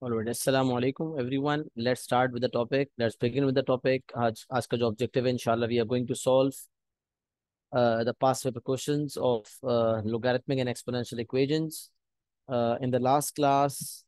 All right. Assalamu alaikum, everyone. Let's start with the topic. Let's begin with the topic. Ask a objective, inshallah, we are going to solve uh, the past paper questions of uh, logarithmic and exponential equations. Uh, in the last class,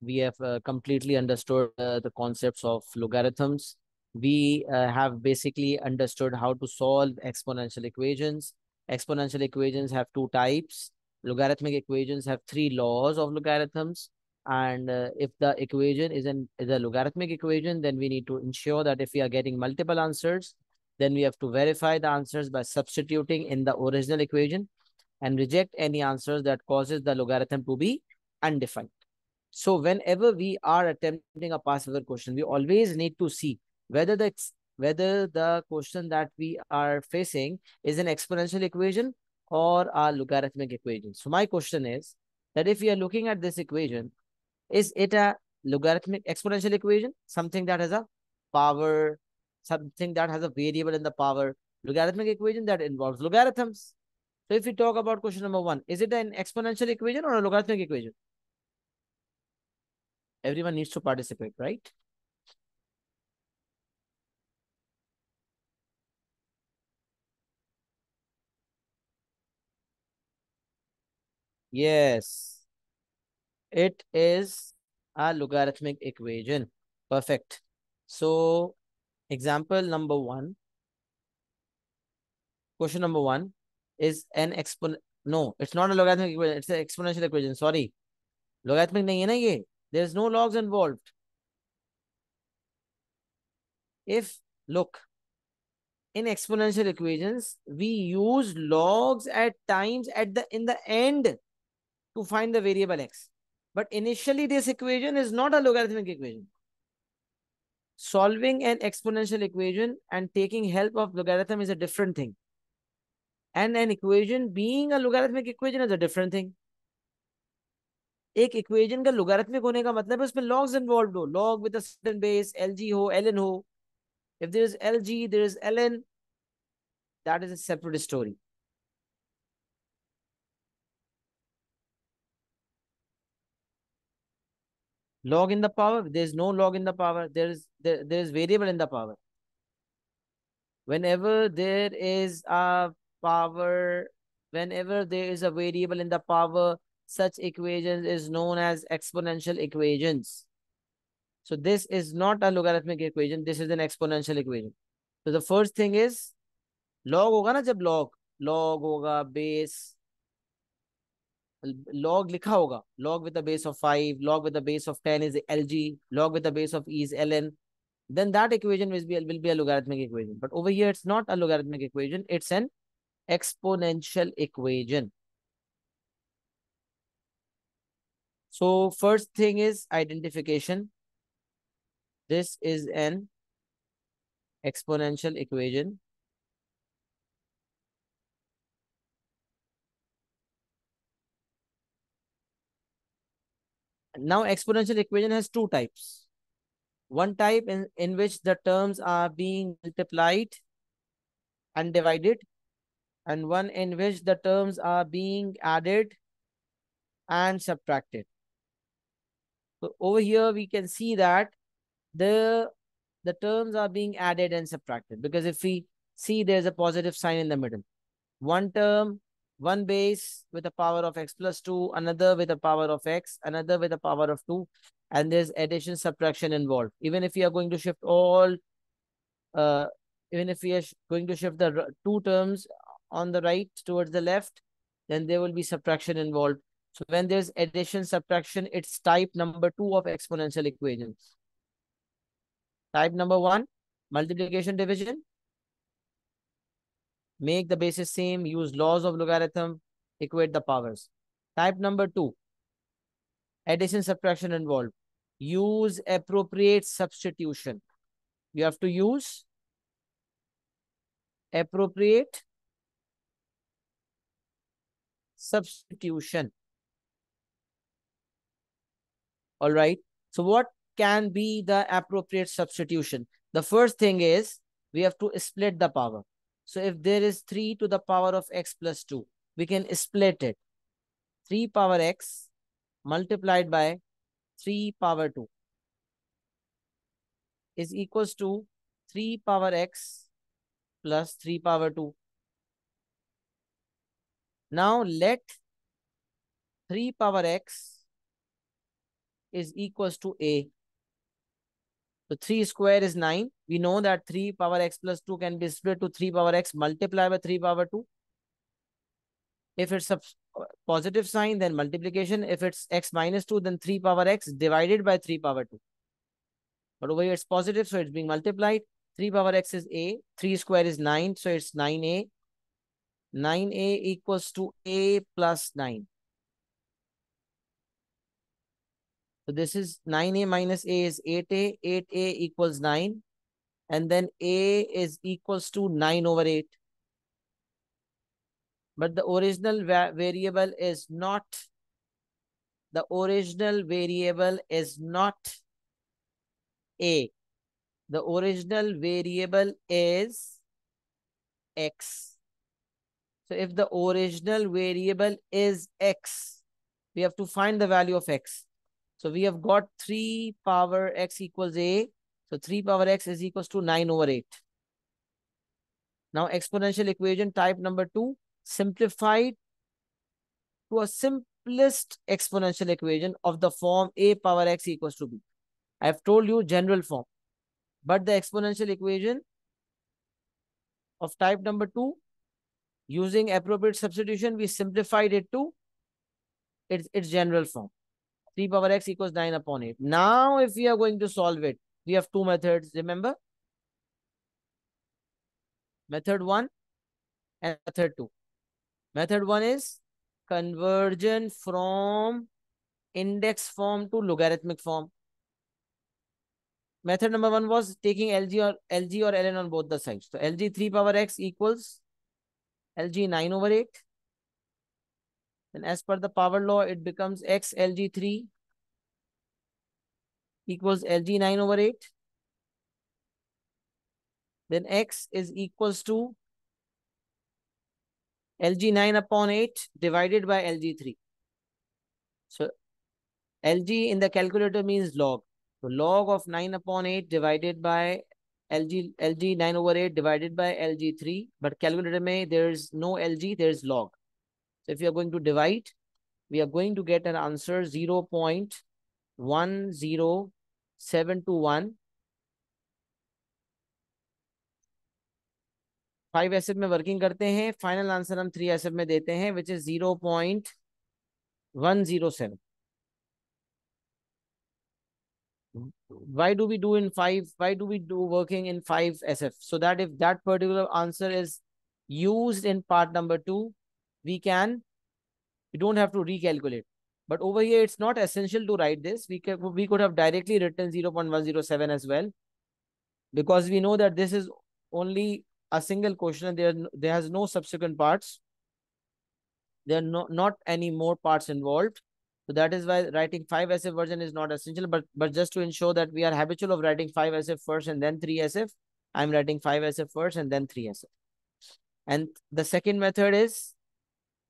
we have uh, completely understood uh, the concepts of logarithms. We uh, have basically understood how to solve exponential equations. Exponential equations have two types. Logarithmic equations have three laws of logarithms and uh, if the equation is, an, is a logarithmic equation, then we need to ensure that if we are getting multiple answers, then we have to verify the answers by substituting in the original equation and reject any answers that causes the logarithm to be undefined. So whenever we are attempting a past paper question, we always need to see whether the whether the question that we are facing is an exponential equation or a logarithmic equation. So my question is that if we are looking at this equation, is it a logarithmic exponential equation, something that has a power, something that has a variable in the power, logarithmic equation that involves logarithms. So if we talk about question number one, is it an exponential equation or a logarithmic equation? Everyone needs to participate, right? Yes, it is a logarithmic equation. Perfect. So example number one, question number one is an expon. No, it's not a logarithmic equation. It's an exponential equation. Sorry. Logarithmic nahi hai na ye. There's no logs involved. If, look, in exponential equations, we use logs at times at the in the end to find the variable x. But initially, this equation is not a logarithmic equation. Solving an exponential equation and taking help of logarithm is a different thing. And an equation being a logarithmic equation is a different thing. एक equation का logarithmic होने का मतलब है उसमें logs involve हो log with certain base LG हो LN हो if there is lg there is ln that is a separate story log in the power there is no log in the power there is there, there is variable in the power. Whenever there is a power whenever there is a variable in the power such equations is known as exponential equations. So this is not a logarithmic equation this is an exponential equation. So the first thing is log hoga na jab log log hoga base log likha hoga log with the base of 5 log with the base of 10 is lg log with the base of e is ln then that equation will be, will be a logarithmic equation but over here it's not a logarithmic equation it's an exponential equation so first thing is identification this is an exponential equation now exponential equation has two types. One type in, in which the terms are being multiplied and divided and one in which the terms are being added and subtracted. So over here we can see that the the terms are being added and subtracted because if we see there's a positive sign in the middle. One term one base with a power of x plus 2, another with a power of x, another with a power of 2, and there's addition, subtraction involved. Even if we are going to shift all, uh, even if we are going to shift the two terms on the right towards the left, then there will be subtraction involved. So when there's addition, subtraction, it's type number two of exponential equations. Type number one, multiplication, division make the basis same, use laws of logarithm, equate the powers. Type number two, addition, subtraction involved. Use appropriate substitution. You have to use appropriate substitution. All right. So what can be the appropriate substitution? The first thing is we have to split the power. So if there is 3 to the power of x plus 2, we can split it. 3 power x multiplied by 3 power 2 is equals to 3 power x plus 3 power 2. Now let 3 power x is equals to a. So 3 square is 9. We know that 3 power x plus 2 can be split to 3 power x multiplied by 3 power 2. If it's a positive sign, then multiplication. If it's x minus 2, then 3 power x divided by 3 power 2. But over here it's positive, so it's being multiplied. 3 power x is a. 3 square is 9, so it's 9a. 9a equals to a plus 9. So this is 9a minus a is 8a. 8a equals 9. And then a is equals to 9 over 8. But the original va variable is not, the original variable is not a. The original variable is x. So if the original variable is x, we have to find the value of x. So we have got 3 power x equals a. So 3 power x is equals to 9 over 8. Now exponential equation type number 2 simplified to a simplest exponential equation of the form a power x equals to b. I have told you general form. But the exponential equation of type number 2 using appropriate substitution we simplified it to its, its general form. 3 power x equals 9 upon 8. Now, if we are going to solve it, we have two methods, remember? Method 1 and method 2. Method 1 is conversion from index form to logarithmic form. Method number 1 was taking LG or LG or ln on both the sides. So LG 3 power x equals LG 9 over 8. And as per the power law, it becomes x LG3 equals LG 9 over 8. Then x is equals to LG 9 upon 8 divided by LG3. So LG in the calculator means log. So log of 9 upon 8 divided by LG, LG 9 over 8 divided by LG3. But calculator may there is no LG, there is log. So if you are going to divide, we are going to get an answer 0 0.10721. Five S में working करते हैं final answer हम three S में देते हैं which is zero point one zero seven why do we do in five why do we do working in five sf so that if that particular answer is used in part number two we can we don't have to recalculate. But over here it's not essential to write this. We can we could have directly written 0.107 as well because we know that this is only a single question there there has no subsequent parts. There are no, not any more parts involved. So that is why writing 5 SF version is not essential, but, but just to ensure that we are habitual of writing 5 SF first and then 3 SF, I'm writing 5 SF first and then 3 SF. And the second method is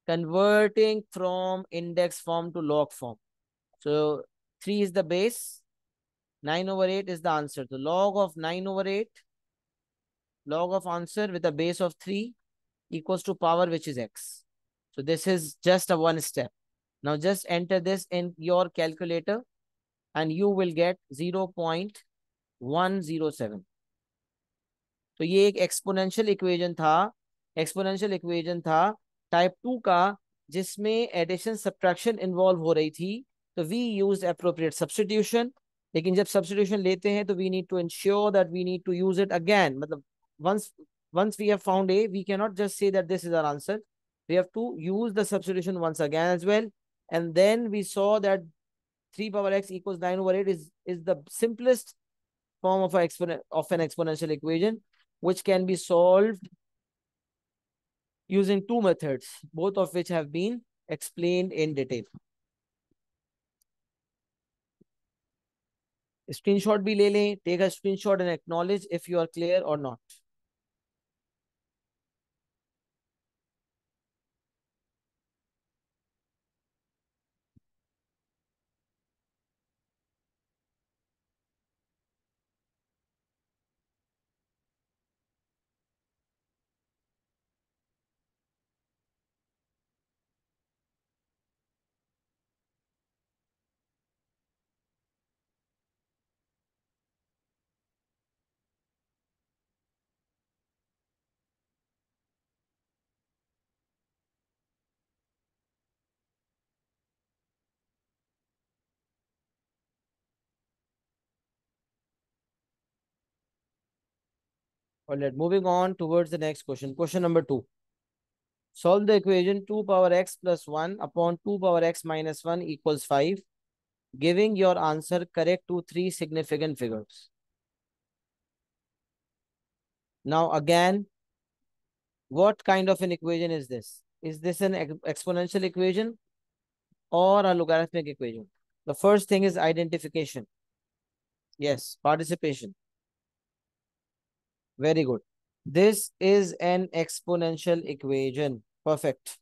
converting from index form to log form. So 3 is the base, 9 over 8 is the answer. The log of 9 over 8, log of answer with a base of 3 equals to power which is x. So this is just a one step. Now just enter this in your calculator and you will get 0.107. तो ये एक exponential equation था exponential equation था type two का, जिसमें addition subtraction involve हो रही थी तो वी यूज़ अप्रोप्रिएट सब्सटीट्यूशन लेकिन जब सब्सटीट्यूशन लेते हैं तो we need to ensure that we need to use it again मतलब once we have found a we can not just say that this is our answer we have to use the substitution once again as well and then we saw that three power x equal nine over eight is is the simplest form of expon of an exponential equation which can be solve using two methods, both of which have been explained in detail. Screenshot ले le take a screenshot and acknowledge if you are clear or not. All right, moving on towards the next question. Question number two. Solve the equation 2 power x plus 1 upon 2 power x minus 1 equals 5, giving your answer correct to three significant figures. Now again, what kind of an equation is this? Is this an exponential equation or a logarithmic equation? The first thing is identification. Yes, participation. Very good. This is an exponential equation. Perfect.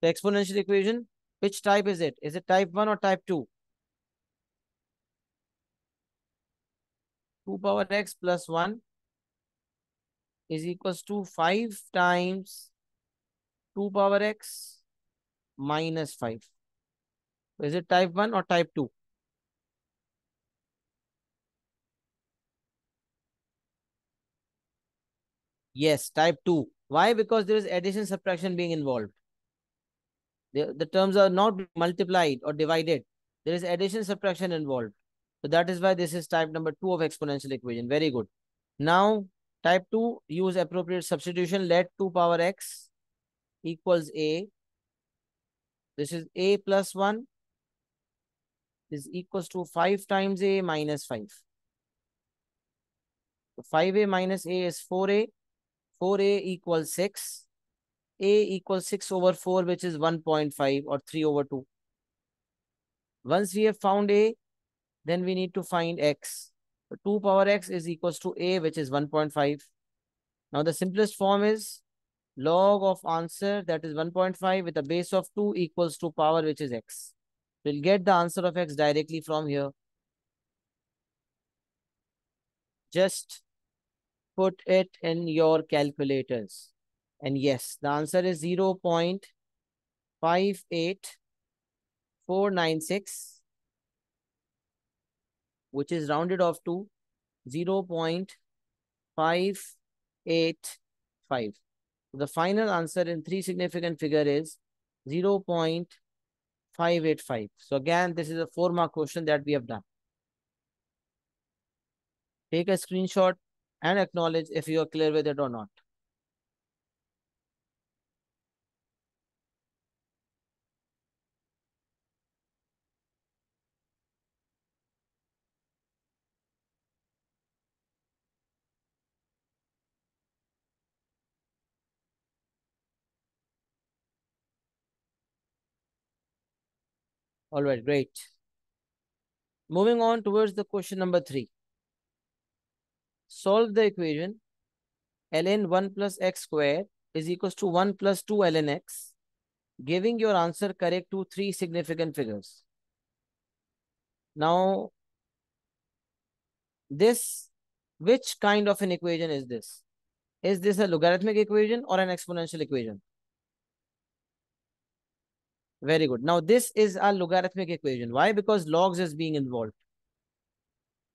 The exponential equation, which type is it? Is it type 1 or type 2? 2 power x plus 1 is equals to 5 times 2 power x minus 5. Is it type 1 or type 2? Yes, type 2. Why? Because there is addition subtraction being involved. The, the terms are not multiplied or divided. There is addition subtraction involved. So that is why this is type number 2 of exponential equation. Very good. Now, type 2, use appropriate substitution. Let 2 power x equals a. This is a plus 1 is equals to 5 times a minus 5. So 5a minus a is 4a. 4a equals 6. a equals 6 over 4, which is 1.5 or 3 over 2. Once we have found a, then we need to find x. So 2 power x is equals to a, which is 1.5. Now the simplest form is log of answer, that is 1.5 with a base of 2 equals to power, which is x. We'll get the answer of x directly from here. Just put it in your calculators. And yes, the answer is 0 0.58496, which is rounded off to 0 0.585. The final answer in three significant figure is 0 585. So again, this is a four mark question that we have done. Take a screenshot and acknowledge if you are clear with it or not. All right, great. Moving on towards the question number three. Solve the equation ln 1 plus x square is equals to 1 plus 2 ln x, giving your answer correct to three significant figures. Now, this, which kind of an equation is this? Is this a logarithmic equation or an exponential equation? Very good. Now, this is a logarithmic equation. Why? Because logs is being involved.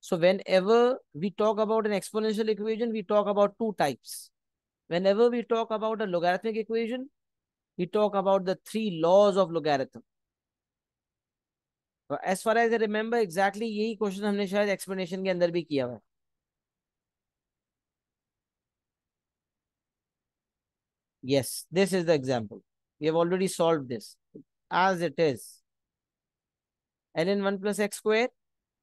So whenever we talk about an exponential equation, we talk about two types. Whenever we talk about a logarithmic equation, we talk about the three laws of logarithm. So as far as I remember, exactly यही question हमने शायद explanation के अंदर भी किया हुआ है. Yes, this is the example. We have already solved this as it is. ln 1 plus x square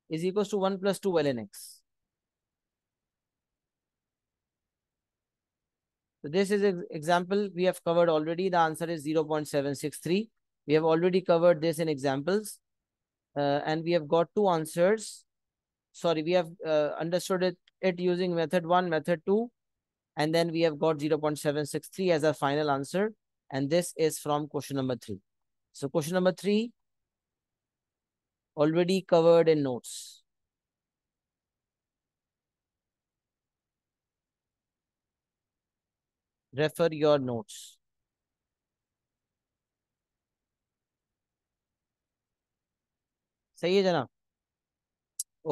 is equals to 1 plus 2 ln x. So this is an example we have covered already. The answer is 0 0.763. We have already covered this in examples. Uh, and we have got two answers. Sorry, we have uh, understood it, it using method 1, method 2. And then we have got 0 0.763 as our final answer. And this is from question number 3. So question number three, already covered in notes. Refer your notes. सही है जना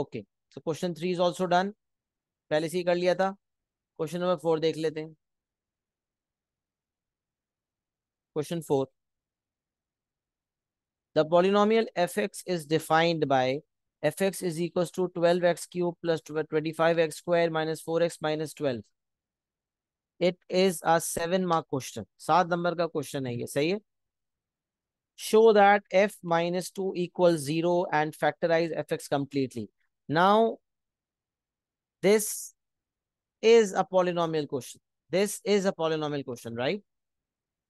okay so question three is also done पहले से ही कर लिया था question number four देख लेते हैं question four The polynomial fx is defined by fx is equals to 12x cube plus 25x square minus 4x minus 12. It is a 7 mark question. 7 number ka question hai ye, sahi hai? Show that f minus 2 equals 0 and factorize fx completely. Now, this is a polynomial question. This is a polynomial question, right?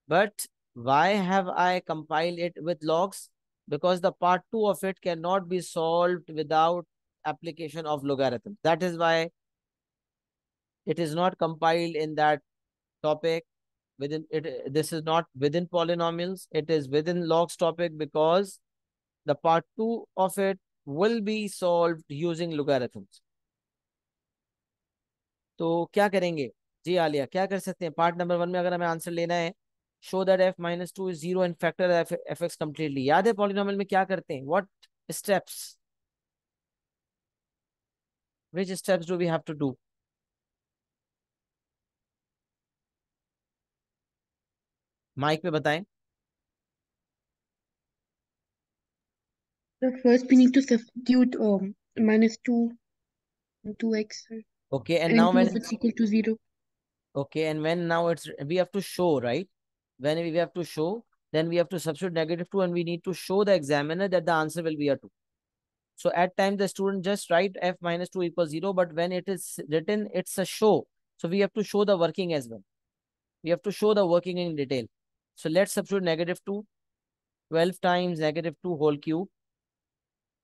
But why have I compiled it with logs? Because the part 2 of it cannot be solved without application of logarithm. That is why it is not compiled in that topic within it this is not within polynomials it is within logs topic because the part 2 of it will be solved using logarithms तो क्या करेंगे जी आलिया क्या कर सकते हैं part number one में अगर हमें आंसर लेना है show that F minus two is zero and factor F x completely याद है पॉलिनोमियल में क्या करते हैं what steps which steps do we have to do mic पे बताएं So first we need to substitute um, minus 2 and 2x okay and, and now prove when it's equal to 0. okay and when now it's we have to show right when we have to show then we have to substitute negative 2 and we need to show the examiner that the answer will be a 2 so at times the student just write f minus 2 equals 0 but when it is written it's a show so we have to show the working as well we have to show the working in detail so let's substitute negative 2 12 times negative 2 whole cube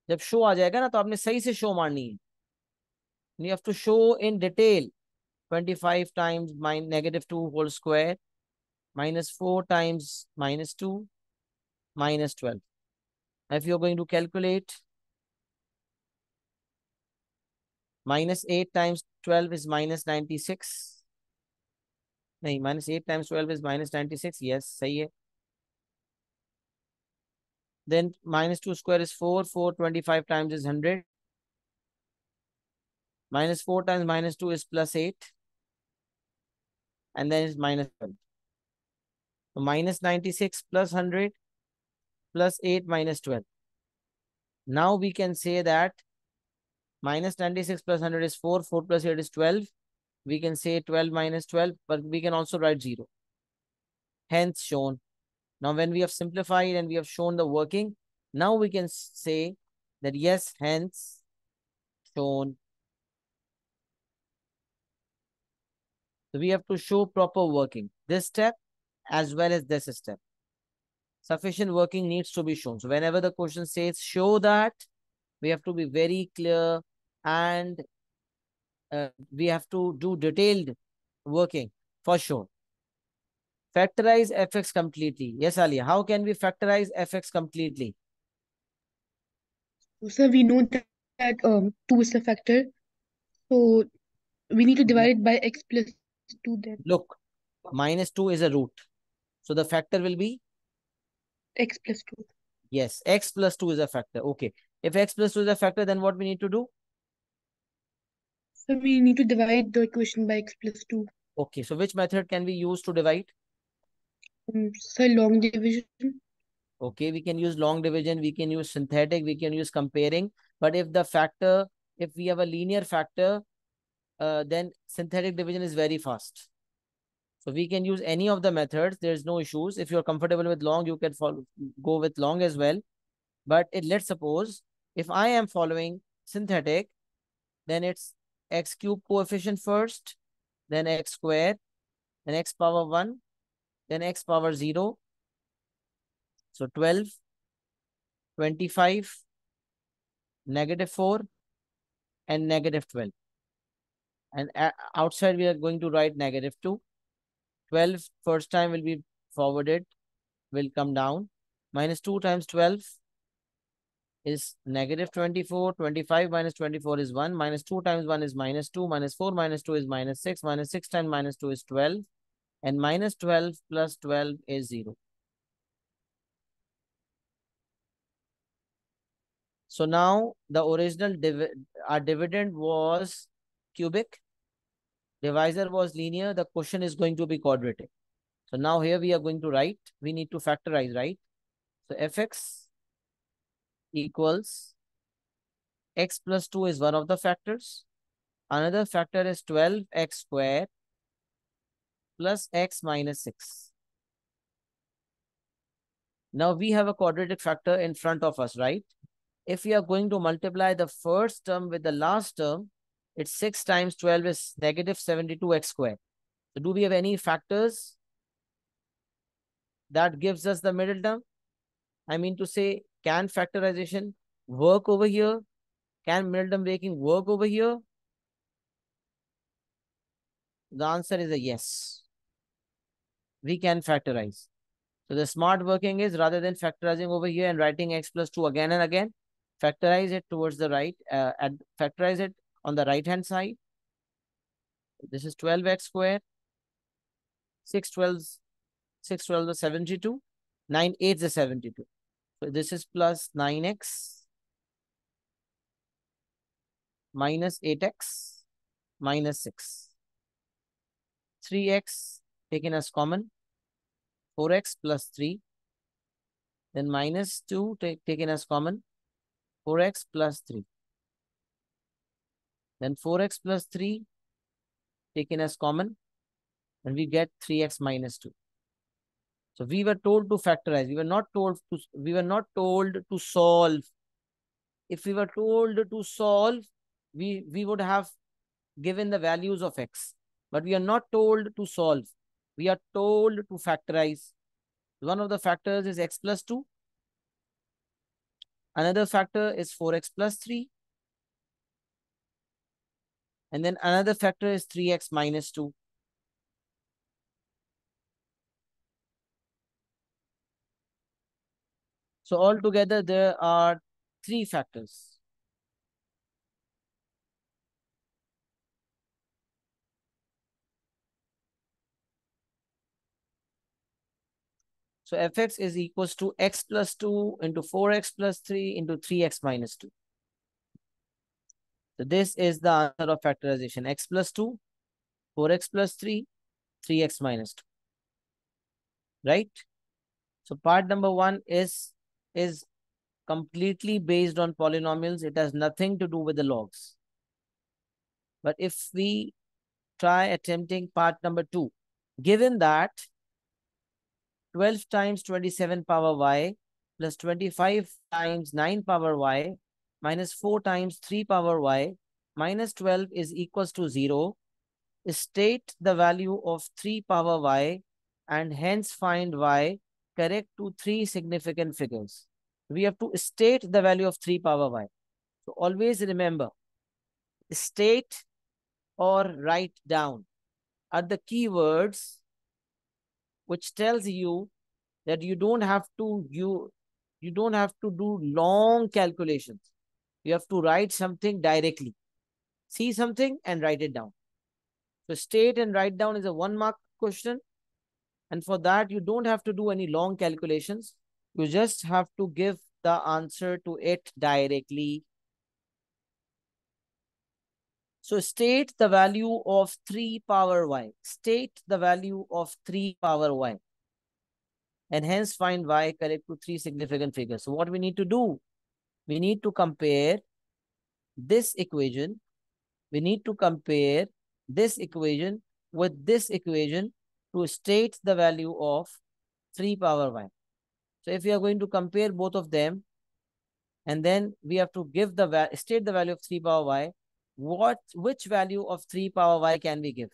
जब show आ जाएगा ना तो आपने सही से show मारनी है you have to show in detail 25 times minus negative 2 whole square minus 4 times minus 2 minus 12 if you're going to calculate minus 8 times 12 is minus 96 नहीं minus 8 times 12 is minus 96 yes सही है then minus 2 square is 4 4 25 times is 100 minus 4 times minus 2 is plus 8 and then it's minus 12 so minus 96 plus 100 plus 8 minus 12 now we can say that minus 96 plus 100 is 4 4 plus 8 is 12 we can say 12 minus 12, but we can also write 0. Hence shown. Now, when we have simplified and we have shown the working, now we can say that yes, hence shown. So we have to show proper working. This step as well as this step. Sufficient working needs to be shown. So whenever the question says show that, we have to be very clear and uh, we have to do detailed working for sure. Factorize fx completely. Yes, Ali. How can we factorize fx completely? So we know that, that um, 2 is a factor. So we need to divide it by x plus 2 then. Look, minus 2 is a root. So the factor will be? x plus 2. Yes, x plus 2 is a factor. Okay. If x plus 2 is a factor, then what we need to do? So we need to divide the equation by x plus 2. Okay, so which method can we use to divide? Um, so long division. Okay, we can use long division, we can use synthetic, we can use comparing. But if the factor, if we have a linear factor, uh, then synthetic division is very fast. So we can use any of the methods. There's no issues. If you're comfortable with long, you can follow, go with long as well. But it, let's suppose if I am following synthetic, then it's x cube coefficient first, then x square, then x power 1, then x power 0. So 12, 25, negative 4, and negative 12. And uh, outside we are going to write negative 2. 12 first time will be forwarded, will come down. Minus 2 times 12 is negative 24. 25 minus 24 is 1. Minus 2 times 1 is minus 2. Minus 4 minus 2 is minus 6. Minus 6 times minus 2 is 12. And minus 12 plus 12 is 0. So now the original div our dividend was cubic. Divisor was linear. The question is going to be quadratic. So now here we are going to write. We need to factorize, right? So fx equals x plus 2 is one of the factors. Another factor is 12x square plus x minus 6. Now we have a quadratic factor in front of us, right? If we are going to multiply the first term with the last term, it's 6 times 12 is negative 72x squared. So do we have any factors that gives us the middle term? I mean to say, can factorization work over here? Can middle term breaking work over here? The answer is a yes. We can factorize. So the smart working is rather than factorizing over here and writing x plus 2 again and again, factorize it towards the right, uh, and factorize it on the right hand side. This is 12x squared. 6 12 6 12 is 72. 9 8 is 72. So this is plus 9x minus 8x minus 6. 3x taken as common. 4x plus 3. Then minus 2 take, taken as common. 4x plus 3. Then 4x plus 3 taken as common. And we get 3x minus 2. So we were told to factorize. We were not told to we were not told to solve. If we were told to solve, we, we would have given the values of x. But we are not told to solve. We are told to factorize. One of the factors is x plus 2. Another factor is 4x plus 3. And then another factor is 3x minus 2. So altogether, there are three factors. So fx is equals to x plus 2 into 4x plus 3 into 3x minus 2. So this is the answer of factorization. x plus 2, 4x plus 3, 3x minus 2. Right? So part number one is, is completely based on polynomials. It has nothing to do with the logs. But if we try attempting part number two, given that 12 times 27 power y plus 25 times 9 power y minus 4 times 3 power y minus 12 is equals to 0. State the value of 3 power y and hence find y correct to three significant figures. We have to state the value of 3 power y. So always remember, state or write down are the keywords which tells you that you don't have to you you don't have to do long calculations you have to write something directly see something and write it down so state and write down is a one mark question and for that you don't have to do any long calculations you just have to give the answer to it directly so state the value of 3 power y. State the value of 3 power y. And hence find y correct to three significant figures. So what we need to do? We need to compare this equation. We need to compare this equation with this equation to state the value of 3 power y. So if we are going to compare both of them, and then we have to give the state the value of 3 power y, what which value of 3 power y can we give?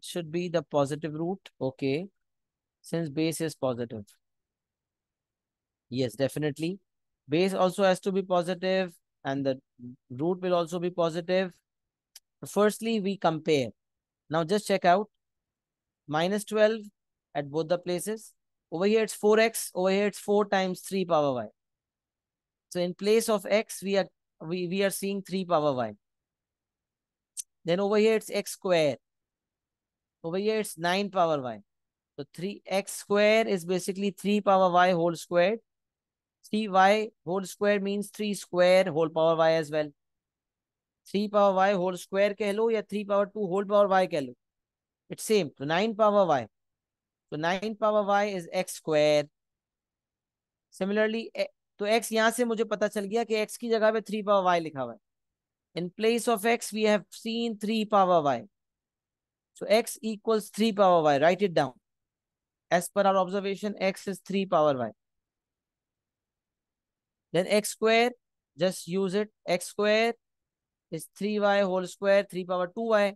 Should be the positive root. Okay. Since base is positive. Yes, definitely. Base also has to be positive and the root will also be positive. Firstly, we compare. Now just check out. Minus 12 at both the places. Over here it's 4x. Over here it's 4 times 3 power y. So in place of x, we are we, we are seeing 3 power y. Then over here it's x square. Over here it's 9 power y. तो three x square is basically three power y whole square three y whole square means three square whole power y as well three power y whole square कह लो या three power two whole power y कह लो? It's same तो nine power y तो nine power y is x square similarly तो x यहाँ से मुझे पता चल गया कि एक्स की जगह पे थ्री पावर वाई लिखा हुआ है. In place of x we have seen three power y so x equals three power y right it down As per our observation, x is 3 power y. Then x square, just use it. x square is 3y whole square, 3 power 2y.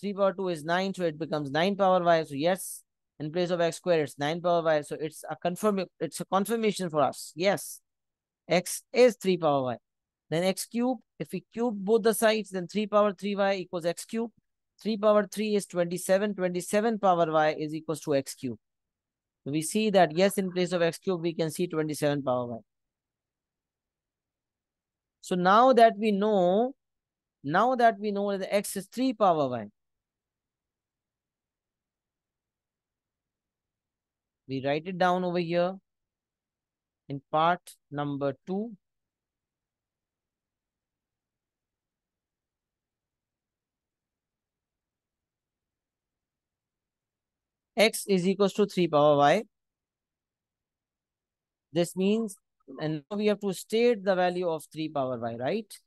3 power 2 is 9, so it becomes 9 power y. So yes, in place of x square, it's 9 power y. So it's a confirm it's a confirmation for us. Yes, x is 3 power y. Then x cube, if we cube both the sides, then 3 power 3y equals x cube. 3 power 3 is 27. 27 power y is equals to x cube. We see that yes, in place of x cube, we can see 27 power y. So now that we know, now that we know that x is 3 power y, we write it down over here in part number 2. X is equals to 3 power y. This means, and now we have to state the value of 3 power y, right?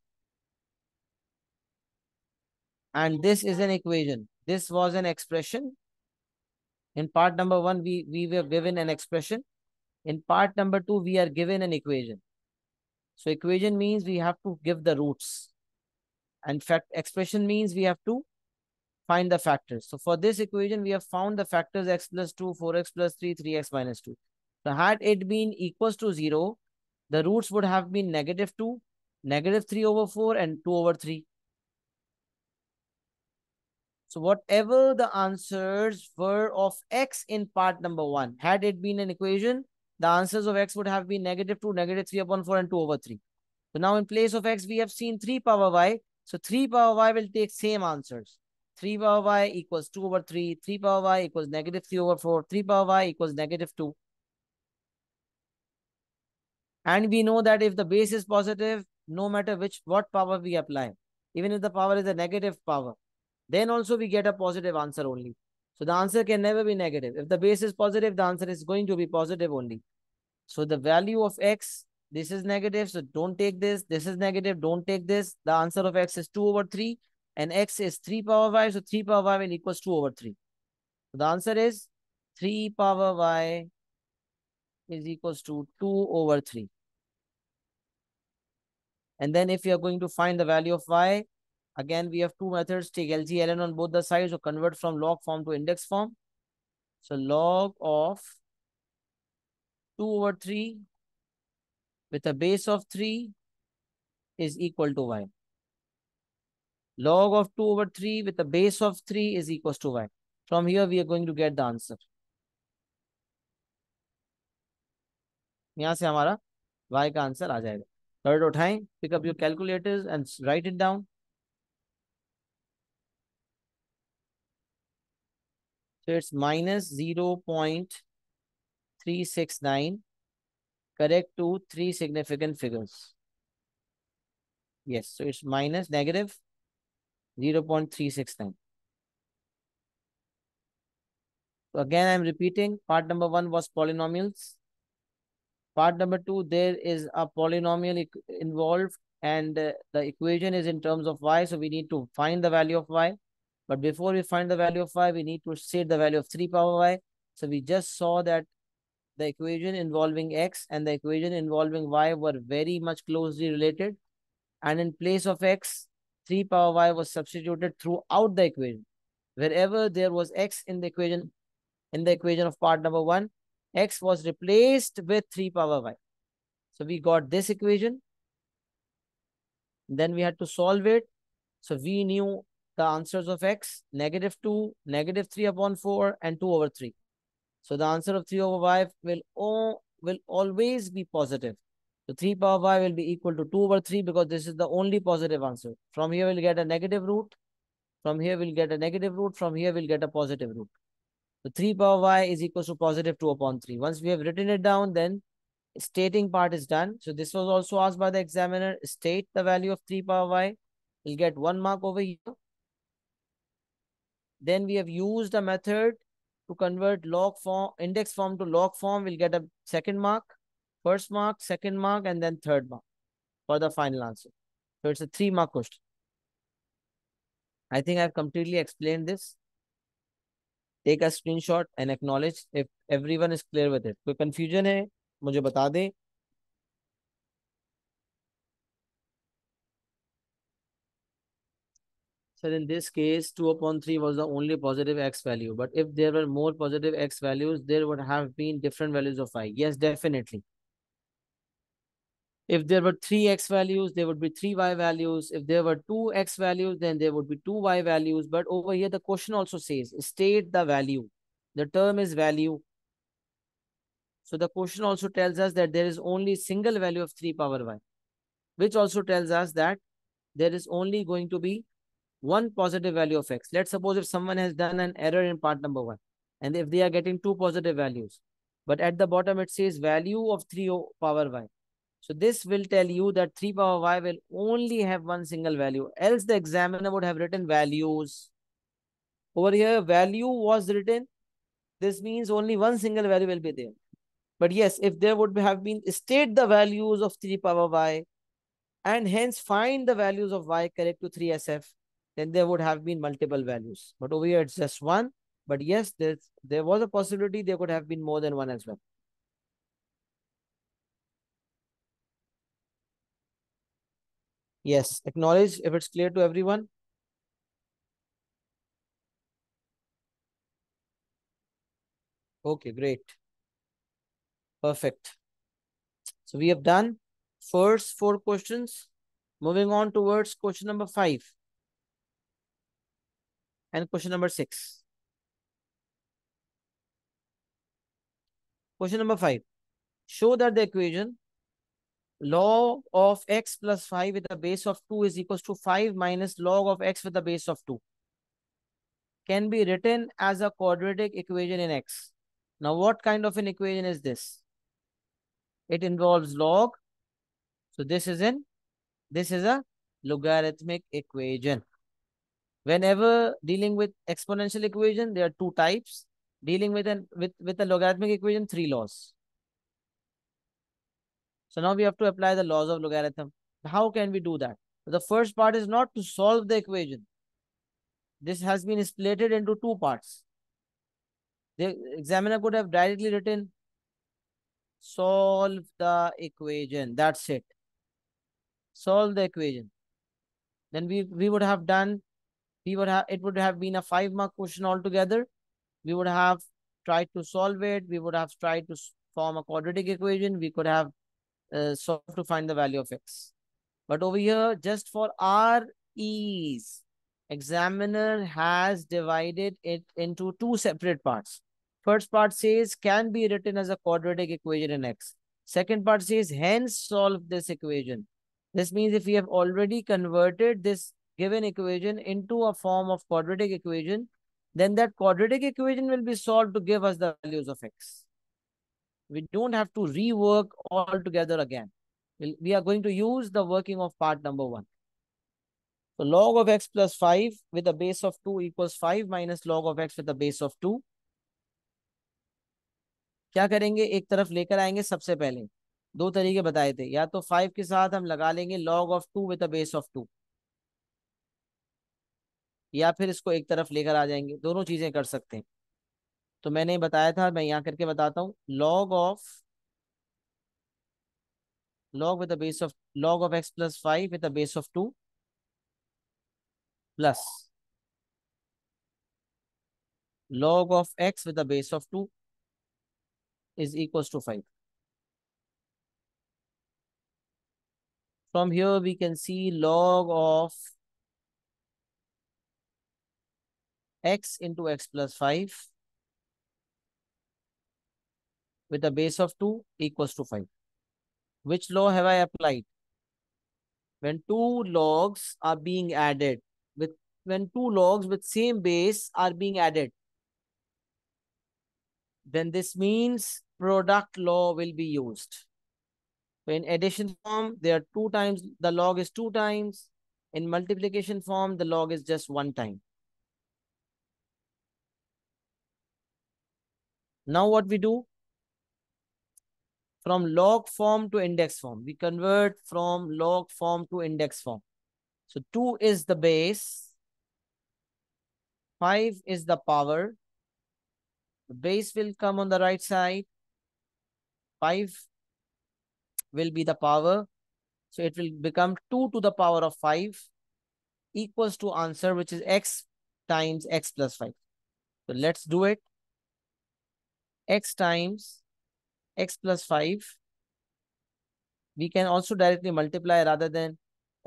And this is an equation. This was an expression. In part number one, we, we were given an expression. In part number two, we are given an equation. So equation means we have to give the roots. And fact expression means we have to find the factors. So for this equation, we have found the factors x plus 2, 4x plus 3, 3x minus 2. So had it been equals to 0, the roots would have been negative 2, negative 3 over 4, and 2 over 3. So whatever the answers were of x in part number 1, had it been an equation, the answers of x would have been negative 2, negative 3 upon 4, and 2 over 3. So now in place of x, we have seen 3 power y. So 3 power y will take same answers. 3 power y equals 2 over 3, 3 power y equals negative 3 over 4, 3 power y equals negative 2. And we know that if the base is positive, no matter which what power we apply, even if the power is a negative power, then also we get a positive answer only. So the answer can never be negative. If the base is positive, the answer is going to be positive only. So the value of x, this is negative, so don't take this. This is negative, don't take this. The answer of x is 2 over 3 and x is 3 power y. So 3 power y will equals 2 over 3. So the answer is 3 power y is equals to 2 over 3. And then if you are going to find the value of y, again, we have two methods. Take LG, ln on both the sides or convert from log form to index form. So log of 2 over 3 with a base of 3 is equal to y. Log of 2 over 3 with a base of 3 is equals to y. From here, we are going to get the answer. यहाँ से हमारा y का answer आ जाएगा third उठाएँ pick up your calculators and write it down So it's minus 0.369 correct to three significant figures. Yes, so it's minus negative 0.369. So again, I'm repeating part number one was polynomials. Part number two, there is a polynomial involved and uh, the equation is in terms of y. So we need to find the value of y. But before we find the value of y, we need to set the value of 3 power y. So we just saw that the equation involving x and the equation involving y were very much closely related. And in place of x, 3 power y was substituted throughout the equation. Wherever there was x in the equation, in the equation of part number 1, x was replaced with 3 power y. So we got this equation. Then we had to solve it. So we knew the answers of x, negative 2, negative 3 upon 4, and 2 over 3. So the answer of 3 over y will, oh, will always be positive. So 3 power y will be equal to 2 over 3 because this is the only positive answer. From here, we'll get a negative root. From here, we'll get a negative root. From here, we'll get a positive root. So 3 power y is equal to positive 2 upon 3. Once we have written it down, then stating part is done. So this was also asked by the examiner. State the value of 3 power y. We'll get one mark over here. Then we have used a method to convert log form, index form to log form, we'll get a second mark, first mark, second mark, and then third mark for the final answer. So it's a three mark question. I think I've completely explained this. Take a screenshot and acknowledge if everyone is clear with it. कोई confusion है मुझे बता दें So in this case, 2 upon 3 was the only positive x value. But if there were more positive x values, there would have been different values of y. Yes, definitely. If there were three x values, there would be three y values. If there were two x values, then there would be two y values. But over here, the question also says, state the value. The term is value. So the question also tells us that there is only single value of 3 power y, which also tells us that there is only going to be one positive value of x. Let's suppose if someone has done an error in part number one, and if they are getting two positive values, but at the bottom it says value of 3 power y. So this will tell you that 3 power y will only have one single value. Else the examiner would have written values. Over here, value was written. This means only one single value will be there. But yes, if there would have been state the values of 3 power y and hence find the values of y correct to 3SF, then there would have been multiple values. But over here, it's just one. But yes, there was a possibility there could have been more than one as well. Yes, acknowledge if it's clear to everyone. Okay, great. Perfect. So we have done first four questions. Moving on towards question number five and question number six. Question number five. Show that the equation log of x plus 5 with the base of 2 is equals to 5 minus log of x with the base of 2 can be written as a quadratic equation in x. Now, what kind of an equation is this? It involves log. So this is in, this is a logarithmic equation. Whenever dealing with exponential equation, there are two types. Dealing with an with, with a logarithmic equation, three laws. So now we have to apply the laws of logarithm. How can we do that? The first part is not to solve the equation. This has been split into two parts. The examiner could have directly written solve the equation. That's it. Solve the equation. Then we, we would have done we would have it would have been a five mark question altogether. We would have tried to solve it. We would have tried to form a quadratic equation. We could have uh, solved to find the value of x. But over here, just for our ease, examiner has divided it into two separate parts. First part says can be written as a quadratic equation in x. Second part says hence solve this equation. This means if we have already converted this given equation into a form of quadratic equation, then that quadratic equation will be solved to give us the values of x. We don't have to rework all together again. We are going to use the working of part number one. So log of x plus 5 with a base of 2 equals 5 minus log of x with a base of 2. क्या करेंगे एक तरफ़ लेकर आएँगे सबसे पहले दो तरीके बताए थे या तो 5 के साथ हम लगा लेंगे log 2 with a base of 2 या फिर इसको एक तरफ़ लेकर आ जाएँगे दोनों चीज़ें कर सकते हैं तो मैंने बताया था मैं यहाँ करके बताता हूँ log of log with a base of log of x plus 5 with a base of 2 plus log of x with a base of 2 is equals to 5. From here we can see log of x into x plus 5 with a base of 2 equals to 5. Which law have I applied? When two logs are being added, with when two logs with same base are being added, then this means product law will be used. In addition form, there are two times, the log is two times. In multiplication form, the log is just one time. Now what we do? From log form to index form. We convert from log form to index form. So 2 is the base. 5 is the power. The base will come on the right side. 5 will be the power. So it will become 2 to the power of 5 equals to answer which is x times x plus 5. So let's do it. x times x plus 5. We can also directly multiply rather than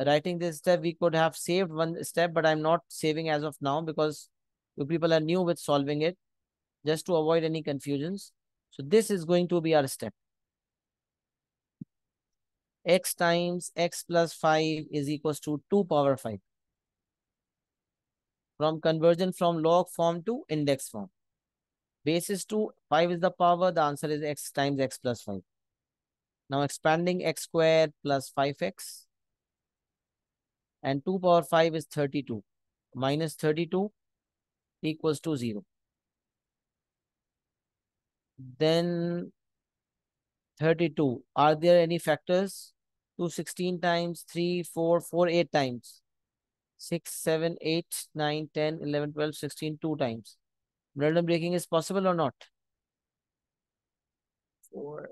writing this step. We could have saved one step, but I'm not saving as of now because you people are new with solving it just to avoid any confusions. So this is going to be our step. x times x plus 5 is equals to 2 power 5. From conversion from log form to index form. Base is 2, 5 is the power, the answer is x times x plus 5. Now expanding x squared plus 5x and 2 power 5 is 32 minus 32 equals to 0. Then 32. Are there any factors? 2, 16 times, 3, 4, 4, 8 times. 6, 7, 8, 9, 10, 11, 12, 16, 2 times. Random breaking is possible or not? 4,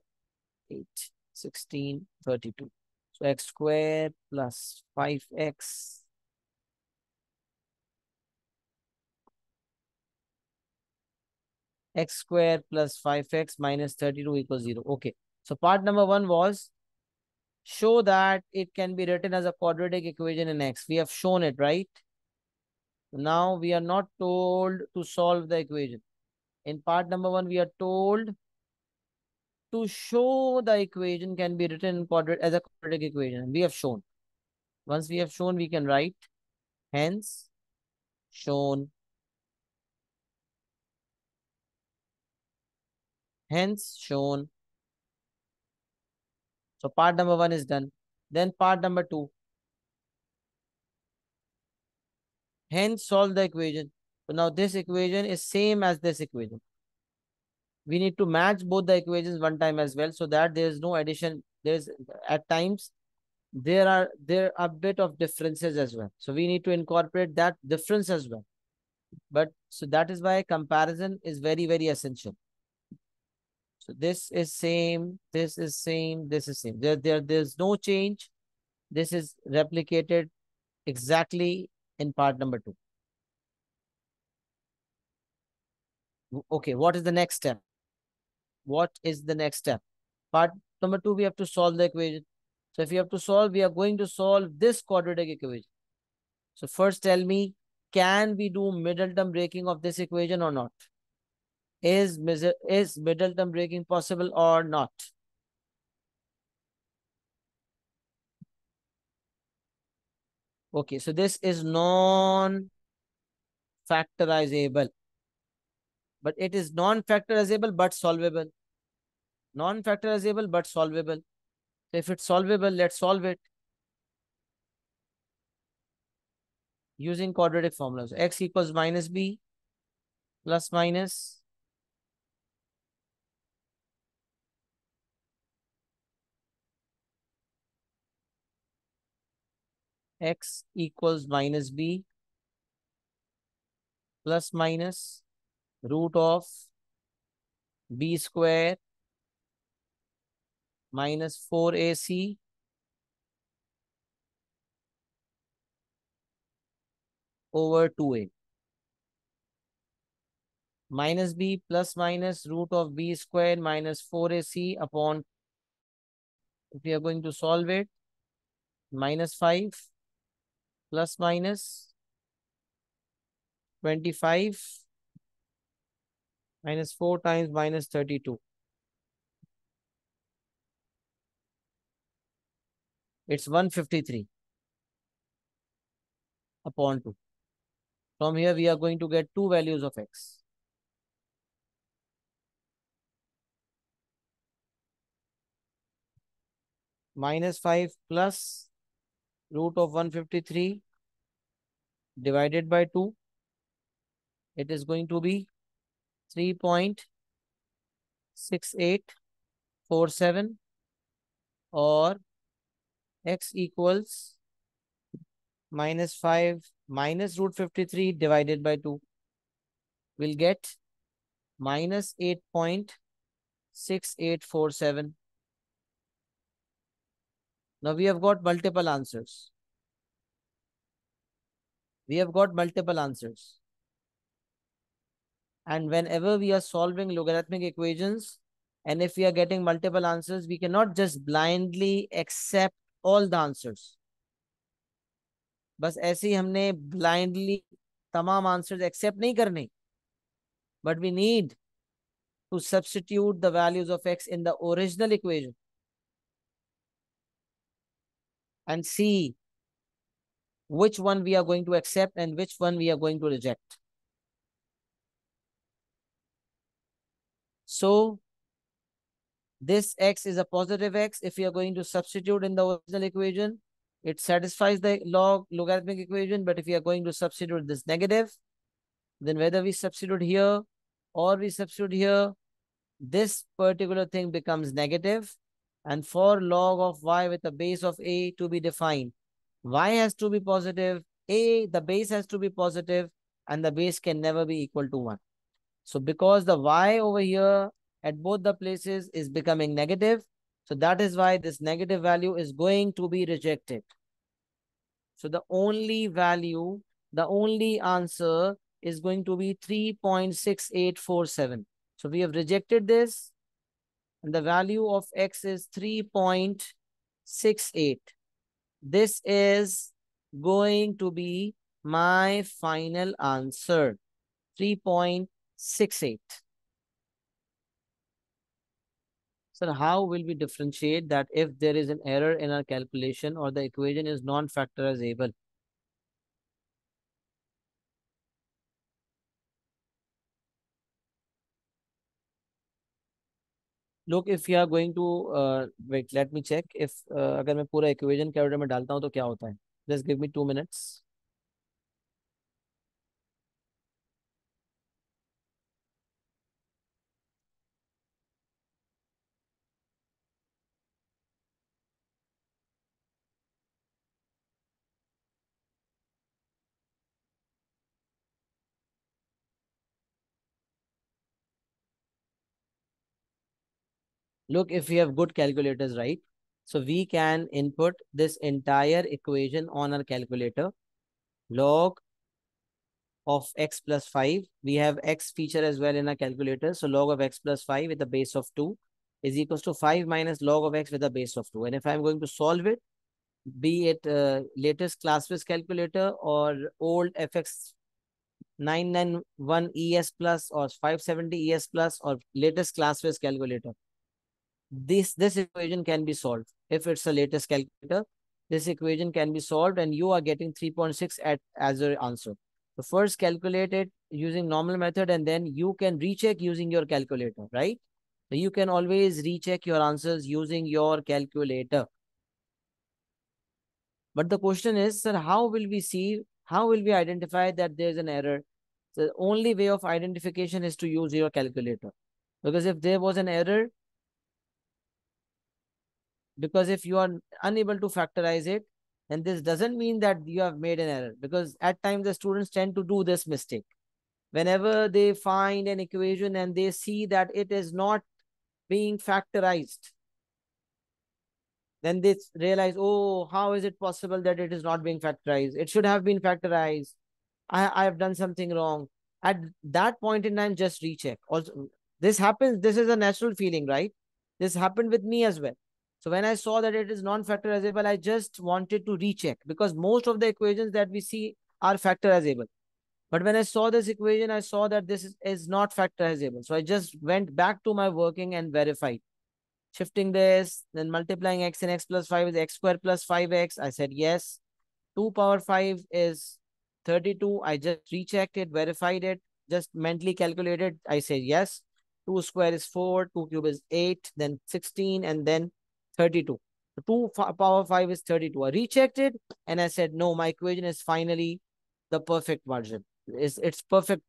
8, 16, 32. So x squared plus 5x x squared plus 5x minus 32 equals 0. Okay. So part number one was show that it can be written as a quadratic equation in x. We have shown it, right? Now we are not told to solve the equation. In part number one, we are told to show the equation can be written quadrat as a quadratic equation. We have shown. Once we have shown, we can write. Hence, shown hence shown. So part number one is done. Then part number two. Hence solve the equation. Now this equation is same as this equation. We need to match both the equations one time as well so that there is no addition. There's at times there are there are a bit of differences as well. So we need to incorporate that difference as well. But so that is why comparison is very, very essential. So this is same, this is same, this is same. There, there, there's no change. This is replicated exactly in part number two. Okay, what is the next step? What is the next step? Part number two, we have to solve the equation. So if you have to solve, we are going to solve this quadratic equation. So first tell me, can we do middle term breaking of this equation or not? Is, is middle term breaking possible or not? Okay, so this is non-factorizable. But it is non-factorizable but solvable. Non-factorizable but solvable. So if it's solvable, let's solve it. Using quadratic formulas. x equals minus b plus minus x equals minus b plus minus root of b square minus 4ac over 2a minus b plus minus root of b square minus 4ac upon if we are going to solve it minus 5 plus minus 25 minus 4 times minus 32. It's 153 upon 2. From here, we are going to get two values of x. Minus 5 plus root of 153 divided by 2. It is going to be 3.6847 or x equals minus 5 minus root 53 divided by 2. We'll get minus 8.6847. Now we have got multiple answers. We have got multiple answers. And whenever we are solving logarithmic equations, and if we are getting multiple answers, we cannot just blindly accept all the answers. बस ऐसे ही हमने blindly तमाम answers accept नहीं करने. But we need to substitute the values of x in the original equation. And see which one we are going to accept and which one we are going to reject. So this x is a positive x. If we are going to substitute in the original equation, it satisfies the log logarithmic equation. But if we are going to substitute this negative, then whether we substitute here or we substitute here, this particular thing becomes negative. And for log of y with a base of a to be defined, y has to be positive, a, the base has to be positive, and the base can never be equal to 1. So because the y over here at both the places is becoming negative, so that is why this negative value is going to be rejected. So the only value, the only answer is going to be 3.6847. So we have rejected this and the value of x is 3.68. This is going to be my final answer, 3.68. So how will we differentiate that if there is an error in our calculation or the equation is non-factorizable? Look if you are going to wait let me check if अगर मैं पूरा equation के order में डालता हूँ तो क्या होता है? Just give me two minutes Look, if we have good calculators, right? So we can input this entire equation on our calculator. Log of x plus 5. We have x feature as well in our calculator. So log of x plus 5 with a base of 2 is equals to 5 minus log of x with a base of 2. And if I'm going to solve it, be it uh, latest ClassWiz calculator or old FX 991 ES plus or 570 ES plus or latest ClassWiz calculator this this equation can be solved. If it's the latest calculator this equation can be solved and you are getting 3.6 at as your answer. So first calculate it using normal method and then you can recheck using your calculator right? So you can always recheck your answers using your calculator. But the question is sir how will we see how will we identify that there's an error? The only way of identification is to use your calculator. Because if there was an error because if you are unable to factorize it and this doesn't mean that you have made an error because at times the students tend to do this mistake. Whenever they find an equation and they see that it is not being factorized then they realize oh how is it possible that it is not being factorized? It should have been factorized. I i have done something wrong. At that point in time just recheck. Also this happens this is a natural feeling right? This happened with me as well so when I saw that it is non-factorizable, I just wanted to recheck because most of the equations that we see are factorizable. But when I saw this equation, I saw that this is, is not factorizable. So I just went back to my working and verified. Shifting this, then multiplying x and x plus 5 is x squared plus 5x. I said yes. 2 power 5 is 32. I just rechecked it, verified it, just mentally calculated. I said yes. 2 square is 4, 2 cube is 8, then 16, and then 32. 2 power 5 is 32. I rechecked it and I said, no, my equation is finally the perfect version. It's, it's perfect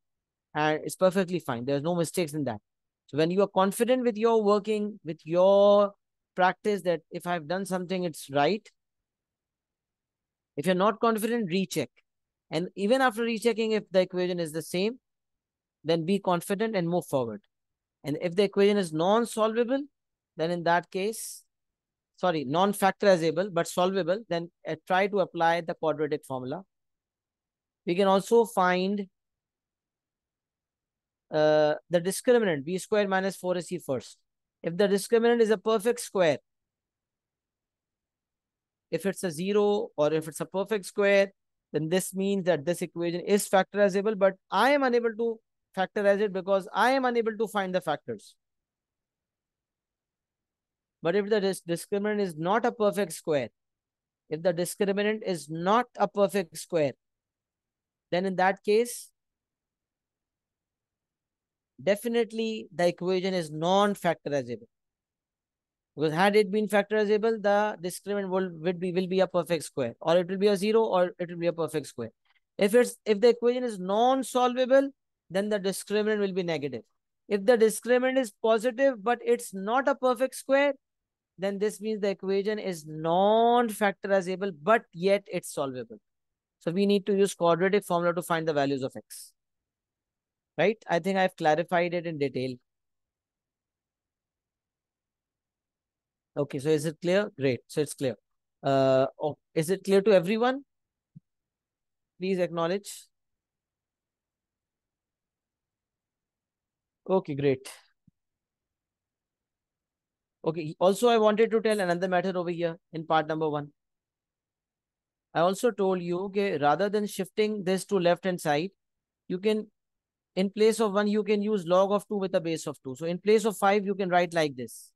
and it's perfectly fine. There's no mistakes in that. So when you are confident with your working, with your practice that if I've done something, it's right. If you're not confident, recheck. And even after rechecking, if the equation is the same, then be confident and move forward. And if the equation is non-solvable, then in that case, sorry, non-factorizable, but solvable, then uh, try to apply the quadratic formula. We can also find uh, the discriminant, b squared minus 4ac first. If the discriminant is a perfect square, if it's a zero or if it's a perfect square, then this means that this equation is factorizable, but I am unable to factorize it because I am unable to find the factors. But if the dis discriminant is not a perfect square, if the discriminant is not a perfect square, then in that case, definitely the equation is non-factorizable. Because had it been factorizable, the discriminant will, will, be, will be a perfect square. Or it will be a zero or it will be a perfect square. If it's if the equation is non-solvable, then the discriminant will be negative. If the discriminant is positive, but it's not a perfect square, then this means the equation is non-factorizable, but yet it's solvable. So we need to use quadratic formula to find the values of x. Right? I think I've clarified it in detail. Okay, so is it clear? Great. So it's clear. Uh, oh, is it clear to everyone? Please acknowledge. Okay, great. Okay, also I wanted to tell another matter over here in part number one. I also told you, okay, rather than shifting this to left hand side, you can, in place of one, you can use log of two with a base of two. So in place of five, you can write like this.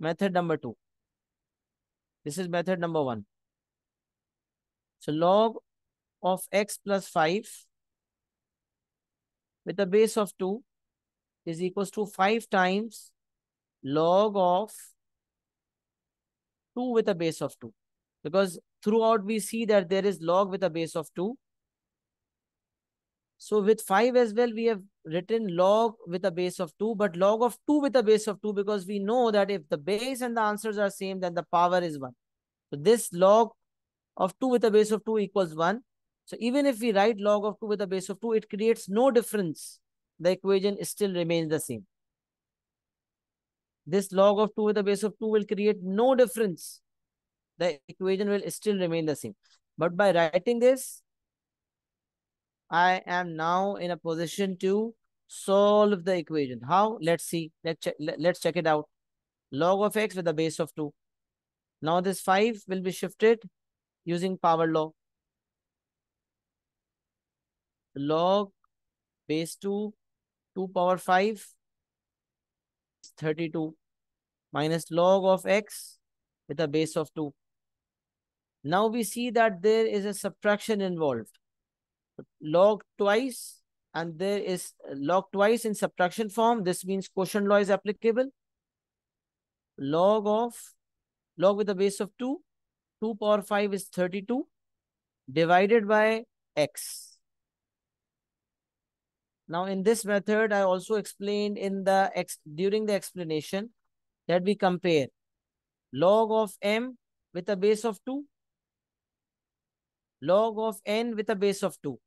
Method number two. This is method number one. So log of x plus 5 with a base of 2 is equals to 5 times log of 2 with a base of 2. Because throughout we see that there is log with a base of 2. So with 5 as well, we have written log with a base of 2, but log of 2 with a base of 2 because we know that if the base and the answers are same, then the power is 1. So this log of 2 with a base of 2 equals 1. So even if we write log of 2 with a base of 2, it creates no difference. The equation still remains the same. This log of 2 with the base of 2 will create no difference. The equation will still remain the same. But by writing this, I am now in a position to solve the equation. How? Let's see. Let's check, let's check it out. Log of x with the base of 2. Now this 5 will be shifted using power law. Log base 2, 2 power 5 is 32 minus log of x with a base of 2. Now we see that there is a subtraction involved. Log twice and there is log twice in subtraction form. This means quotient law is applicable. Log of log with a base of 2. 2 power 5 is 32 divided by x. Now in this method, I also explained in the ex during the explanation that we compare log of m with a base of 2, log of n with a base of 2.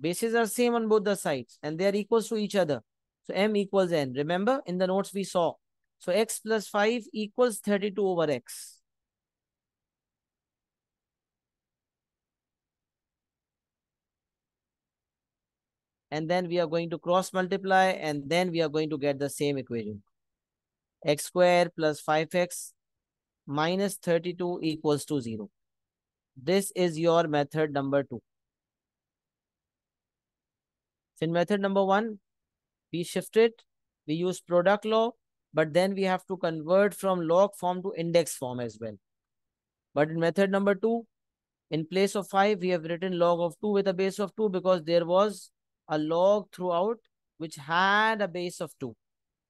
Bases are same on both the sides and they are equals to each other. So m equals n. Remember in the notes we saw so x plus 5 equals 32 over x. And then we are going to cross multiply and then we are going to get the same equation. x square plus 5x minus 32 equals to 0. This is your method number 2. So in method number 1, we shifted, we use product law but then we have to convert from log form to index form as well. But in method number two, in place of 5, we have written log of 2 with a base of 2 because there was a log throughout which had a base of 2.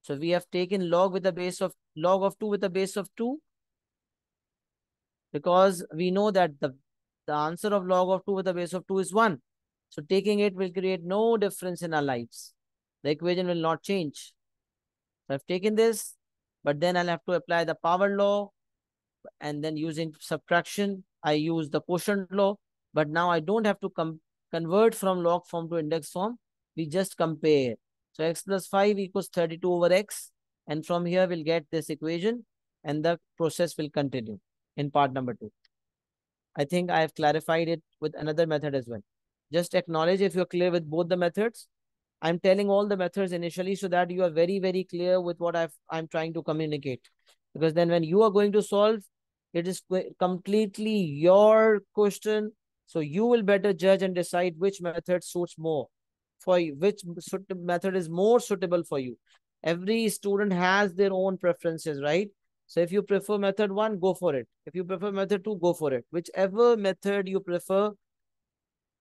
So we have taken log with a base of log of 2 with a base of 2 because we know that the, the answer of log of 2 with a base of 2 is 1. So taking it will create no difference in our lives. The equation will not change. So I've taken this, but then I'll have to apply the power law and then using subtraction, I use the quotient law, but now I don't have to com convert from log form to index form. We just compare. So x plus 5 equals 32 over x. And from here, we'll get this equation and the process will continue in part number two. I think I have clarified it with another method as well. Just acknowledge if you're clear with both the methods. I'm telling all the methods initially so that you are very, very clear with what I've, I'm trying to communicate. Because then when you are going to solve, it is completely your question. So you will better judge and decide which method suits more for you, which method is more suitable for you. Every student has their own preferences, right? So if you prefer method one, go for it. If you prefer method two, go for it. Whichever method you prefer,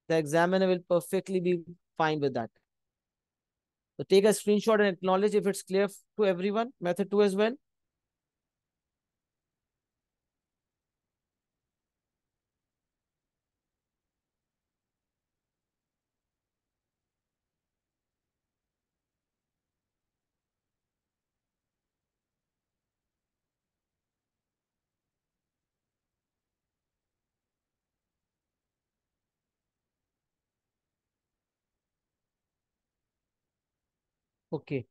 the examiner will perfectly be fine with that. So take a screenshot and acknowledge if it's clear to everyone, method two as well. Okay.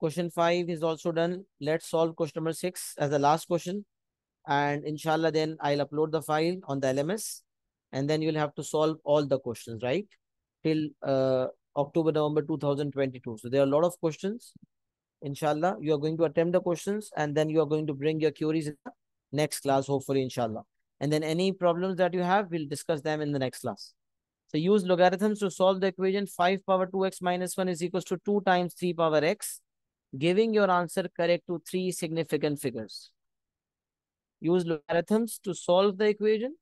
Question five is also done. Let's solve question number six as the last question. And inshallah, then I'll upload the file on the LMS. And then you'll have to solve all the questions, right? Till uh, October, November 2022. So there are a lot of questions. Inshallah, you are going to attempt the questions and then you are going to bring your queries in the next class, hopefully, inshallah. And then any problems that you have, we'll discuss them in the next class. So use logarithms to solve the equation 5 power 2x minus 1 is equals to 2 times 3 power x, giving your answer correct to three significant figures. Use logarithms to solve the equation,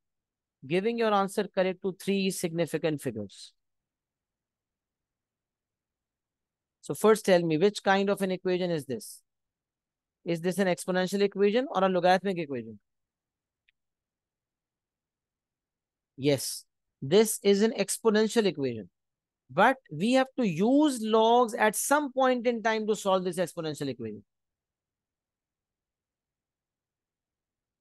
giving your answer correct to three significant figures. So first tell me, which kind of an equation is this? Is this an exponential equation or a logarithmic equation? Yes, this is an exponential equation. But we have to use logs at some point in time to solve this exponential equation.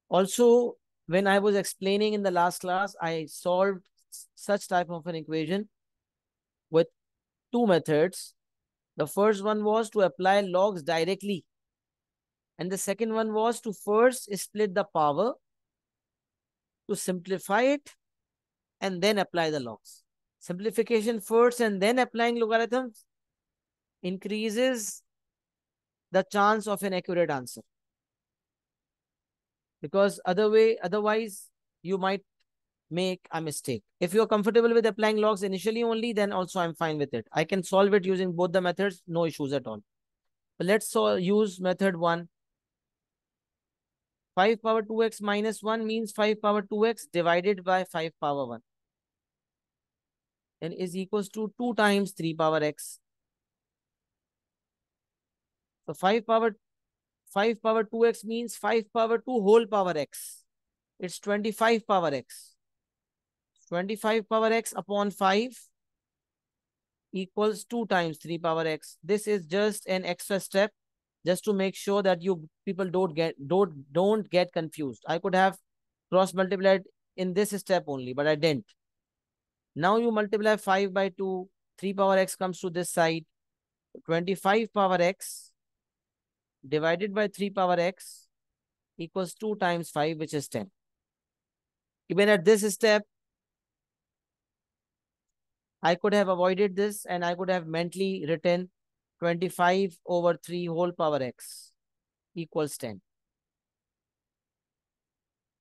Also, when I was explaining in the last class, I solved such type of an equation with two methods. The first one was to apply logs directly. And the second one was to first split the power to simplify it and then apply the logs. Simplification first and then applying logarithms increases the chance of an accurate answer. Because other way, otherwise you might make a mistake. If you're comfortable with applying logs initially only, then also I'm fine with it. I can solve it using both the methods, no issues at all. But let's so use method one. 5 power 2x minus 1 means 5 power 2x divided by 5 power 1 then is equals to 2 times 3 power x. So 5 power 5 power 2x means 5 power 2 whole power x. It's 25 power x. 25 power x upon 5 equals 2 times 3 power x. This is just an extra step just to make sure that you people don't get don't don't get confused. I could have cross multiplied in this step only, but I didn't. Now you multiply 5 by 2, 3 power x comes to this side. 25 power x divided by 3 power x equals 2 times 5, which is 10. Even at this step, I could have avoided this and I could have mentally written 25 over 3 whole power x equals 10.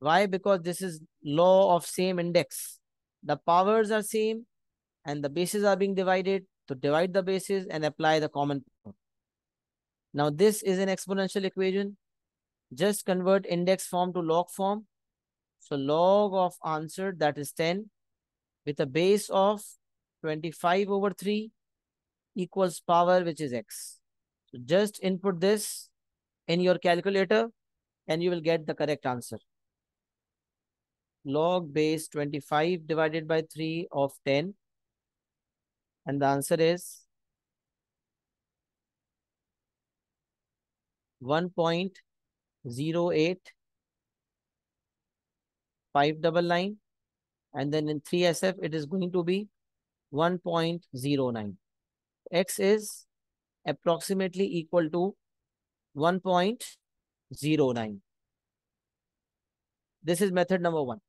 Why? Because this is law of same index the powers are same and the bases are being divided to divide the bases and apply the common power. Now this is an exponential equation. Just convert index form to log form. So log of answer that is 10 with a base of 25 over 3 equals power which is x. So just input this in your calculator and you will get the correct answer log base 25 divided by 3 of 10. And the answer is one point zero eight five double line, and then in 3SF it is going to be 1.09. X is approximately equal to 1.09. This is method number one.